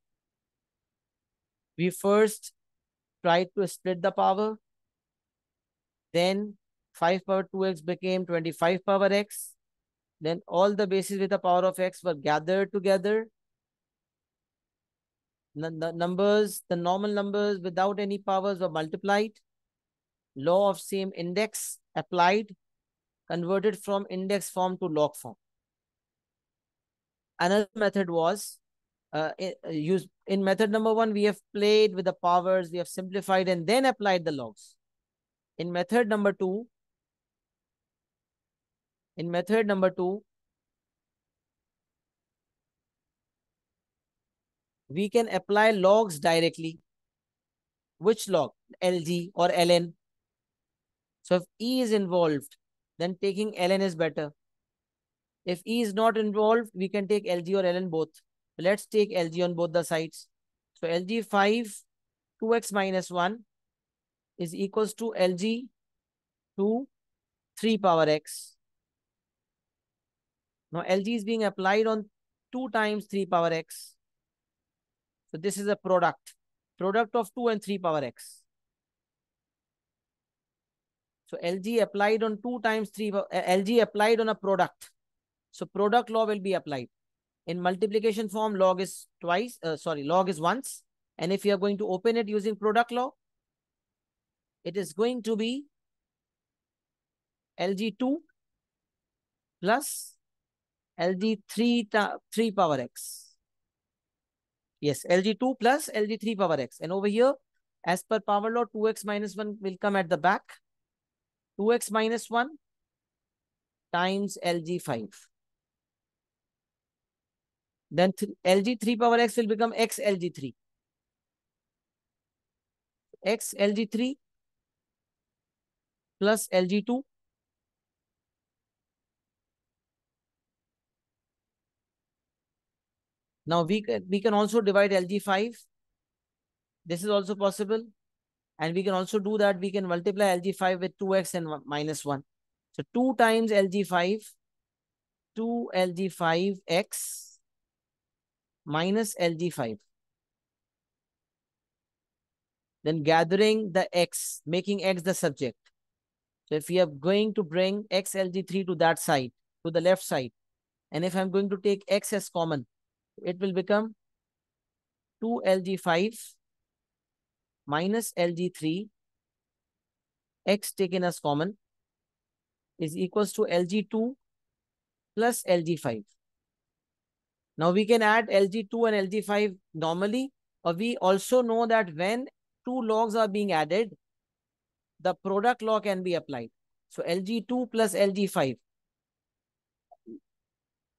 We first tried to split the power. Then 5 power 2x became 25 power x. Then all the bases with the power of x were gathered together. The numbers, the normal numbers without any powers were multiplied. Law of same index applied, converted from index form to log form. Another method was uh, uh used in method number one, we have played with the powers, we have simplified and then applied the logs. In method number two, in method number two, we can apply logs directly. Which log? LG or LN. So if E is involved, then taking LN is better. If E is not involved, we can take LG or LN both. Let's take LG on both the sides. So LG 5, 2x minus 1 is equals to LG 2, 3 power x. Now LG is being applied on 2 times 3 power x. So this is a product. Product of 2 and 3 power x. So LG applied on 2 times 3, uh, LG applied on a product. So product law will be applied. In multiplication form, log is twice, uh, sorry, log is once. And if you are going to open it using product law, it is going to be LG2 plus LG3 3 power x. Yes, LG2 plus LG3 power x. And over here, as per power law, 2x minus 1 will come at the back. 2x minus 1 times LG5. Then LG 3 power x will become x LG3. x LG3 plus LG2 Now we can, we can also divide LG5. This is also possible. And we can also do that. We can multiply LG5 with 2x and minus 1. So 2 times LG5, 2 LG5x minus LG5. Then gathering the X, making X the subject. So if we are going to bring X LG3 to that side, to the left side, and if I'm going to take X as common, it will become 2 LG5 minus LG3, X taken as common, is equals to LG2 plus LG5. Now we can add LG2 and LG5 normally, or we also know that when two logs are being added, the product law can be applied. So LG2 plus LG5.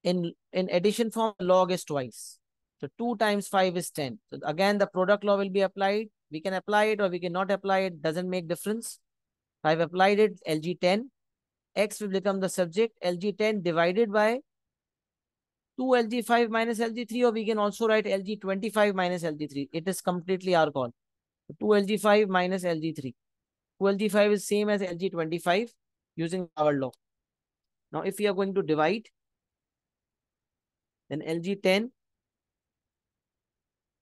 In, in addition form, log is twice. So 2 times 5 is 10. So again, the product law will be applied. We can apply it or we cannot apply it. Doesn't make difference. I've applied it, LG10. X will become the subject. LG10 divided by 2 LG5 minus LG3 or we can also write LG25 minus LG3. It is completely our call. 2 LG5 minus LG3. 2 LG5 is same as LG25 using our law. Now if we are going to divide, then LG10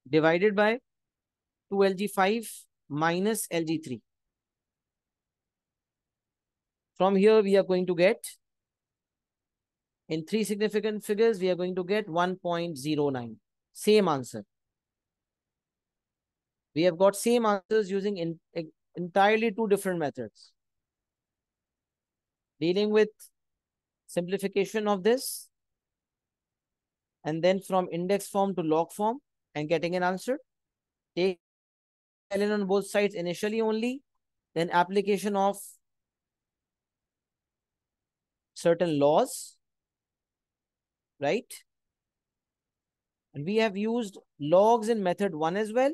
divided by 2 LG5 minus LG3. From here, we are going to get in three significant figures, we are going to get 1.09. Same answer. We have got same answers using in, in, entirely two different methods. Dealing with simplification of this and then from index form to log form and getting an answer. Take ln on both sides initially only, then application of certain laws right? And we have used logs in method 1 as well.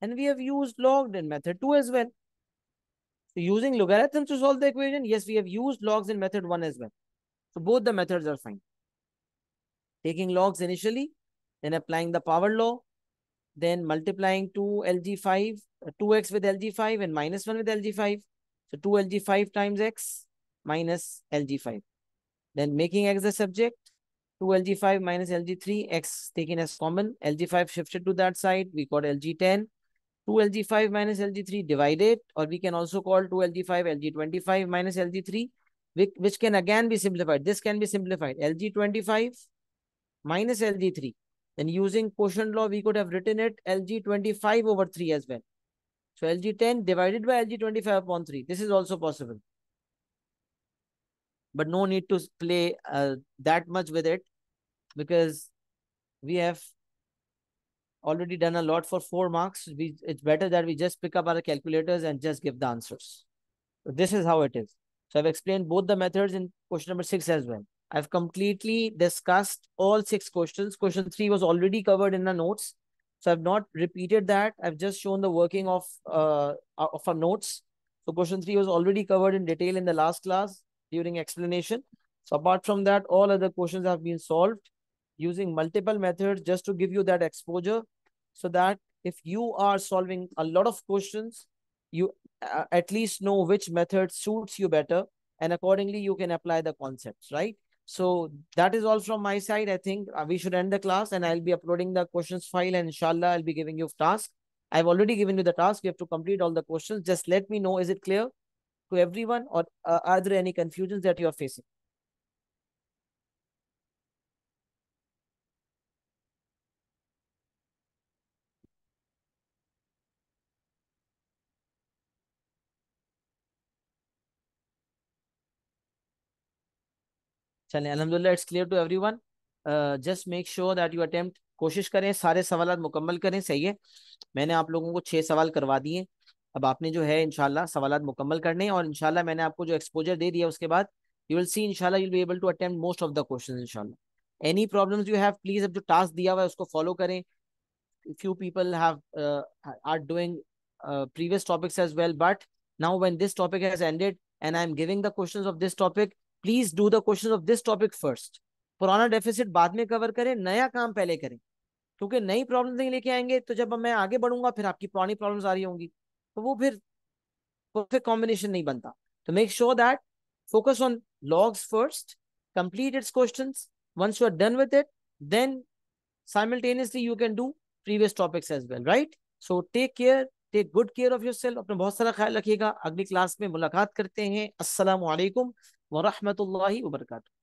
And we have used logged in method 2 as well. So using logarithms to solve the equation, yes, we have used logs in method 1 as well. So both the methods are fine. Taking logs initially, then applying the power law, then multiplying 2 LG5, 2x uh, with LG5 and minus 1 with LG5. So 2 LG5 times x minus LG5. Then making x the subject, 2 LG5 minus LG3, x taken as common. LG5 shifted to that side, we got LG10. 2 LG5 minus LG3 divided, or we can also call 2 LG5 LG25 minus LG3, which, which can again be simplified. This can be simplified. LG25 minus LG3. Then using quotient law, we could have written it LG25 over 3 as well. So LG10 divided by LG25 upon 3. This is also possible. But no need to play uh, that much with it because we have already done a lot for four marks. We, it's better that we just pick up our calculators and just give the answers. So this is how it is. So I've explained both the methods in question number six as well. I've completely discussed all six questions. Question three was already covered in the notes. So I've not repeated that. I've just shown the working of, uh, of our notes. So question three was already covered in detail in the last class during explanation. So apart from that, all other questions have been solved using multiple methods just to give you that exposure so that if you are solving a lot of questions, you uh, at least know which method suits you better and accordingly you can apply the concepts, right? So that is all from my side. I think uh, we should end the class and I'll be uploading the questions file and inshallah I'll be giving you task. I've already given you the task. You have to complete all the questions. Just let me know. Is it clear to everyone or uh, are there any confusions that you are facing? चलें। अल्हम्दुलिल्लाह it's clear to everyone just make sure that you attempt कोशिश करें सारे सवाल मुकम्मल करें सही है? मैंने आप लोगों को छः सवाल करवा दिए अब आपने जो है इनशाला सवाल मुकम्मल करने और इनशाला मैंने आपको जो एक्सपोजर दे दिया उसके बाद यू विल सी इनशाला you be able to attempt most of the question इनशाला any problems you have please अब जो टास्क दिया हुआ है उसको फॉलो करें। Few people have uh, are doing uh, previous topics as well but now when this topic has ended and i'm giving please do the question of this topic first पुराना deficit बाद में cover करें, नया काम पहले करें। क्योंकि नई प्रॉब्लम नहीं लेके आएँगे तो जब मैं आगे बढ़ूँगा, फिर आपकी पुरानी प्रॉब्लम्स आ रही होंगी। तो वो फिर परफेक्ट कॉम्बिनेशन नहीं बनता। तो make sure that focus on logs first, complete its questions. Once you are done with it, then simultaneously you can do previous topics as well, right? So take care, take good care of yourself. अपना बहुत सारा ख्याल रखिएगा। अगली class में मुलाकात करते हैं। अस्सलाम ورحمة الله وبركاته.